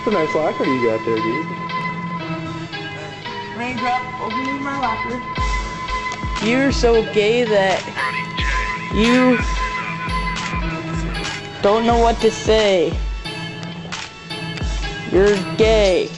It's a nice locker you got there, dude. Raindrop, open my locker. You're so gay that you don't know what to say. You're gay.